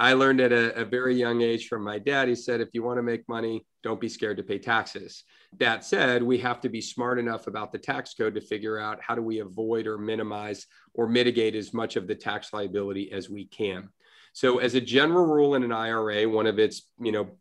I learned at a, a, very young age from my dad. He said, if you want to make money, don't be scared to pay taxes. That said, we have to be smart enough about the tax code to figure out how do we avoid or minimize or mitigate as much of the tax liability as we can. So, as a general rule in an IRA, one of its you know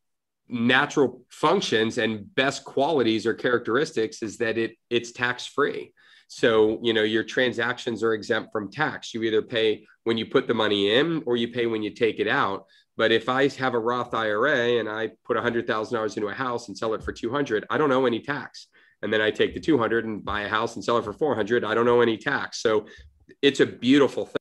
natural functions and best qualities or characteristics is that it it's tax free. So, you know, your transactions are exempt from tax. You either pay when you put the money in or you pay when you take it out. But if I have a Roth IRA and I put $100,000 into a house and sell it for 200, I don't owe any tax. And then I take the 200 and buy a house and sell it for 400, I don't owe any tax. So it's a beautiful thing.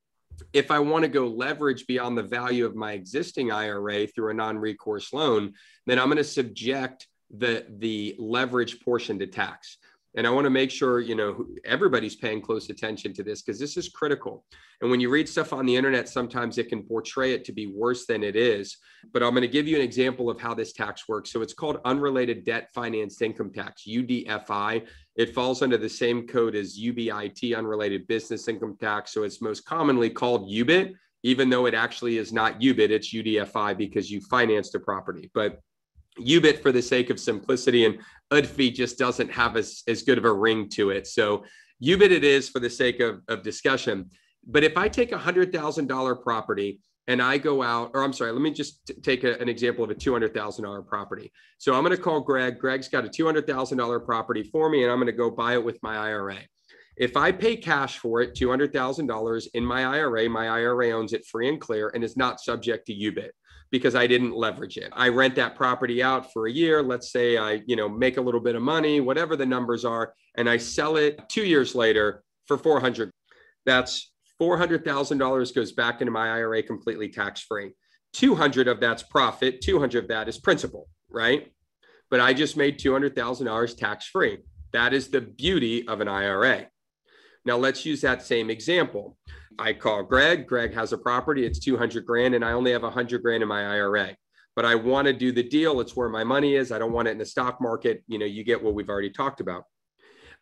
If I want to go leverage beyond the value of my existing IRA through a non-recourse loan, then I'm going to subject the the leverage portion to tax and i want to make sure you know everybody's paying close attention to this because this is critical. And when you read stuff on the internet sometimes it can portray it to be worse than it is but i'm going to give you an example of how this tax works. So it's called unrelated debt financed income tax udfi it falls under the same code as ubit unrelated business income tax. So it's most commonly called ubit even though it actually is not ubit it's udfi because you financed a property. But UBIT for the sake of simplicity and UDFI just doesn't have as, as good of a ring to it. So UBIT it is for the sake of, of discussion. But if I take a $100,000 property and I go out, or I'm sorry, let me just t- take a, an example of a $200,000 property. So I'm going to call Greg. Greg's got a $200,000 property for me, and I'm going to go buy it with my IRA. If I pay cash for it, $200,000 in my IRA, my IRA owns it free and clear and is not subject to UBIT because I didn't leverage it. I rent that property out for a year. Let's say I, you know, make a little bit of money, whatever the numbers are, and I sell it two years later for 400. That's $400,000 goes back into my IRA completely tax free. 200 of that's profit, 200 of that is principal, right? But I just made $200,000 tax free. That is the beauty of an IRA. Now let's use that same example. I call Greg. Greg has a property. It's 200 grand and I only have 100 grand in my IRA. But I want to do the deal. It's where my money is. I don't want it in the stock market. You know, you get what we've already talked about.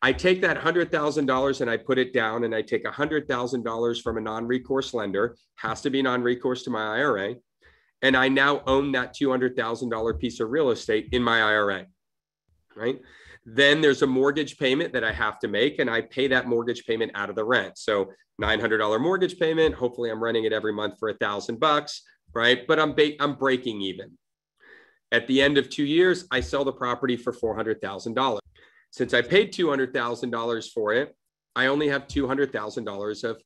I take that $100,000 and I put it down and I take $100,000 from a non-recourse lender, has to be non-recourse to my IRA. And I now own that $200,000 piece of real estate in my IRA, right? Then there's a mortgage payment that I have to make, and I pay that mortgage payment out of the rent. So $900 mortgage payment. Hopefully, I'm renting it every month for a thousand bucks, right? But I'm ba- I'm breaking even. At the end of two years, I sell the property for $400,000. Since I paid $200,000 for it, I only have $200,000 of,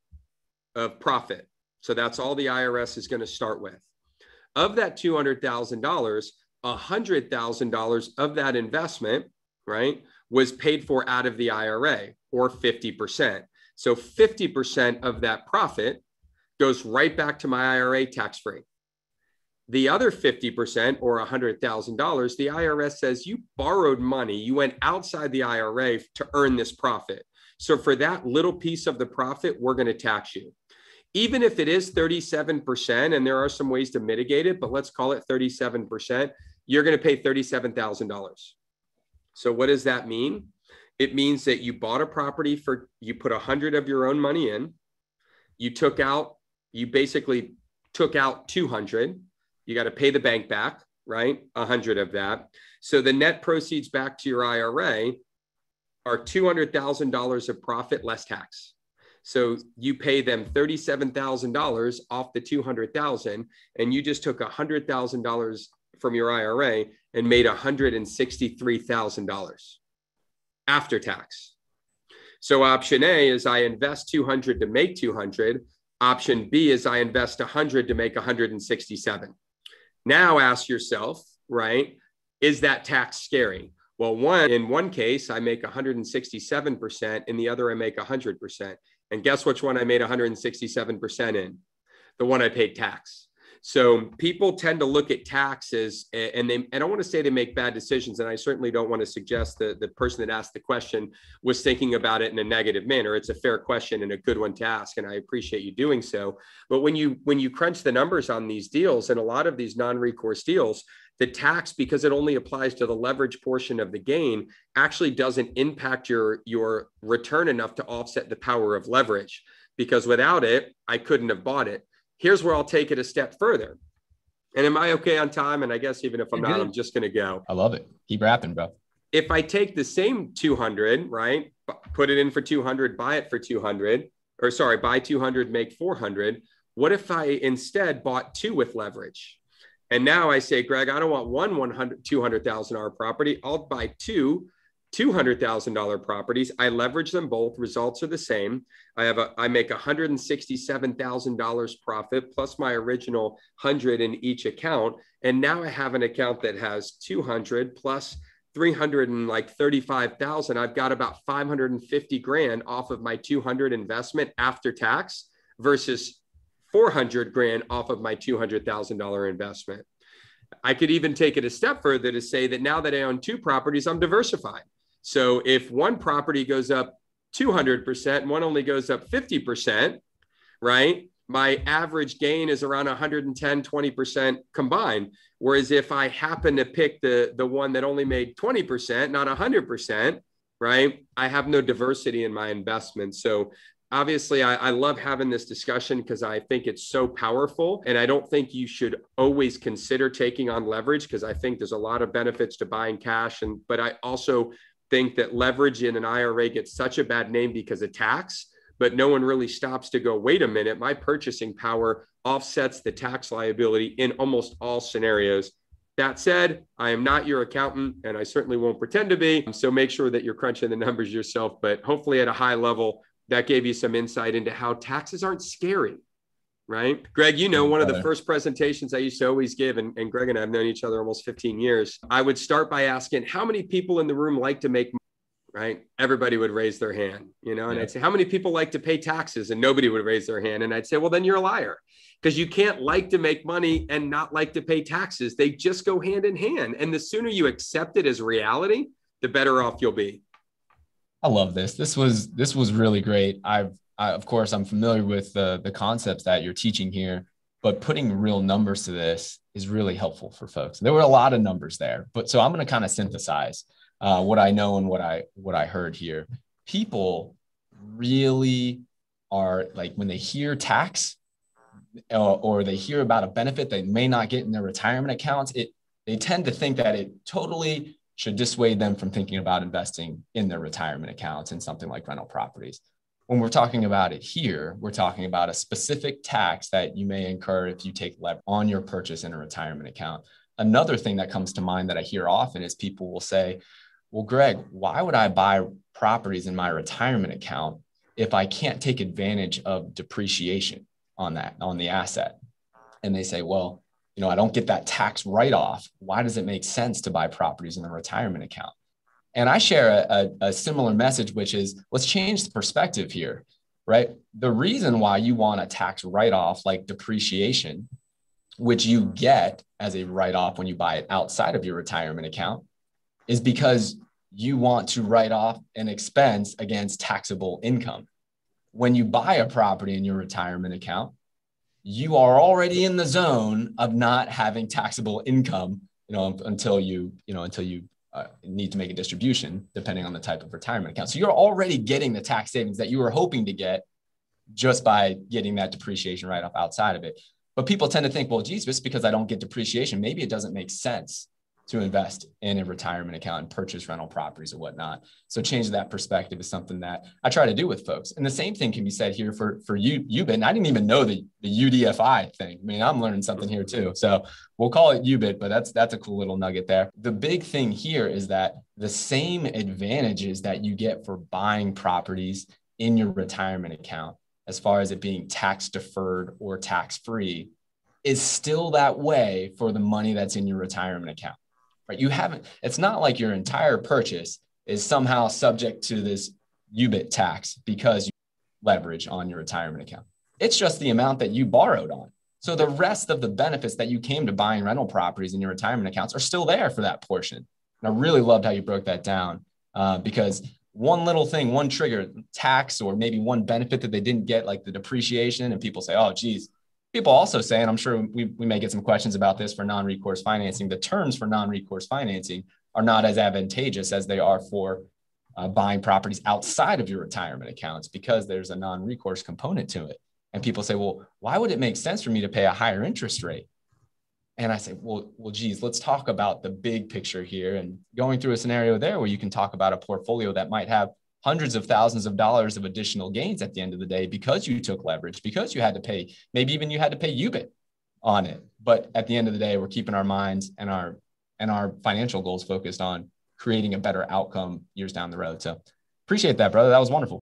of profit. So that's all the IRS is going to start with. Of that $200,000, $100,000 of that investment right, was paid for out of the IRA or 50%. So 50% of that profit goes right back to my IRA tax free. The other 50% or $100,000, the IRS says you borrowed money, you went outside the IRA to earn this profit. So for that little piece of the profit, we're going to tax you. Even if it is 37%, and there are some ways to mitigate it, but let's call it 37%, you're going to pay $37,000. So what does that mean? It means that you bought a property for you put a hundred of your own money in, you took out, you basically took out 200. You got to pay the bank back, right? A hundred of that. So the net proceeds back to your IRA are $200,000 of profit less tax. So you pay them $37,000 off the 200,000 and you just took $100,000 from your IRA and made $163,000 after tax. So option A is I invest 200 to make 200. Option B is I invest 100 to make 167. Now ask yourself, right? Is that tax scary? Well, one in one case I make 167%, in the other I make 100%. And guess which one I made 167% in? The one I paid tax. So people tend to look at taxes and they, and I don't want to say they make bad decisions. And I certainly don't want to suggest that the person that asked the question was thinking about it in a negative manner. It's a fair question and a good one to ask. And I appreciate you doing so. But when you, when you crunch the numbers on these deals and a lot of these non-recourse deals, the tax, because it only applies to the leverage portion of the gain, actually doesn't impact your, your return enough to offset the power of leverage. Because without it, I couldn't have bought it Here's where I'll take it a step further. And am I okay on time? And I guess even if I'm You're not, good. I'm just going to go. I love it. Keep rapping, bro. If I take the same 200, right, put it in for 200, buy it for 200, or sorry, buy 200, make 400. What if I instead bought two with leverage? And now I say, Greg, I don't want one 100, $200,000 property. I'll buy two $200,000 properties. I leverage them both. Results are the same. I have a, I make $167,000 profit plus my original 100 in each account. And now I have an account that has 200 plus 300 and like 35,000. I've got about 550 grand off of my 200 investment after tax versus 400 grand off of my $200,000 investment. I could even take it a step further to say that now that I own two properties, I'm diversified. So if one property goes up 200% and one only goes up 50%, right? My average gain is around 110, 20% combined. Whereas if I happen to pick the, the one that only made 20%, not 100%, right? I have no diversity in my investment. So obviously I, I, love having this discussion because i think it's so powerful and i don't think you should always consider taking on leverage because i think there's a lot of benefits to buying cash and but i also think that leverage in an ira gets such a bad name because of tax but no one really stops to go wait a minute my purchasing power offsets the tax liability in almost all scenarios that said, I am not your accountant and I certainly won't pretend to be. So make sure that you're crunching the numbers yourself, but hopefully at a high level, that gave you some insight into how taxes aren't scary right? Greg, you know, one of the first presentations I used to always give, and, and, Greg and I have known each other almost 15 years. I would start by asking, how many people in the room like to make money? Right? Everybody would raise their hand, you know, and yeah. I'd say, how many people like to pay taxes? And nobody would raise their hand. And I'd say, well, then you're a liar because you can't like to make money and not like to pay taxes. They just go hand in hand. And the sooner you accept it as reality, the better off you'll be. I love this. This was this was really great. I've I, of course I'm familiar with the the concepts that you're teaching here, but putting real numbers to this is really helpful for folks. There were a lot of numbers there, but so I'm going to kind of synthesize uh, what I know and what I what I heard here. People really are like when they hear tax or, or they hear about a benefit they may not get in their retirement accounts, it they tend to think that it totally should dissuade them from thinking about investing in their retirement accounts in something like rental properties. When we're talking about it here, we're talking about a specific tax that you may incur if you take leverage on your purchase in a retirement account. Another thing that comes to mind that I hear often is people will say, Well, Greg, why would I buy properties in my retirement account if I can't take advantage of depreciation on that, on the asset? And they say, Well, you know, I don't get that tax write off. Why does it make sense to buy properties in a retirement account? And I share a, a, a, similar message, which is let's change the perspective here, right? The reason why you want a tax write off like depreciation, which you get as a write off when you buy it outside of your retirement account, is because you want to write off an expense against taxable income. When you buy a property in your retirement account, you are already in the zone of not having taxable income, you know, until you, you know, until you uh, need to make a distribution, depending on the type of retirement account. So you're already getting the tax savings that you were hoping to get just by getting that depreciation write off outside of it. But people tend to think, well, geez, just because I don't get depreciation, maybe it doesn't make sense to invest in a retirement account and purchase rental properties or whatnot. So change that perspective is something that I try to do with folks. And the same thing can be said here for, for you, UBIT. I didn't even know the, the UDFI thing. I mean, I'm learning something here too. So we'll call it UBIT, but that's, that's a cool little nugget there. The big thing here is that the same advantages that you get for buying properties in your retirement account, as far as it being tax deferred or tax free, is still that way for the money that's in your retirement account right? You haven't, it's not like your entire purchase is somehow subject to this UBIT tax because you leverage on your retirement account. It's just the amount that you borrowed on. So the rest of the benefits that you came to buying rental properties in your retirement accounts are still there for that portion. And I really loved how you broke that down uh, because one little thing, one trigger, tax, or maybe one benefit that they didn't get, like the depreciation, and people say, oh, geez, people also say, and I'm sure we, we may get some questions about this for non-recourse financing, the terms for non-recourse financing are not as advantageous as they are for uh, buying properties outside of your retirement accounts because there's a non-recourse component to it. And people say, well, why would it make sense for me to pay a higher interest rate? And I say, well, well, geez, let's talk about the big picture here and going through a scenario there where you can talk about a portfolio that might have hundreds of thousands of dollars of additional gains at the end of the day because you took leverage, because you had to pay, maybe even you had to pay UBIT on it. But at the end of the day, we're keeping our minds and our and our financial goals focused on creating a better outcome years down the road. So appreciate that, brother. That was wonderful.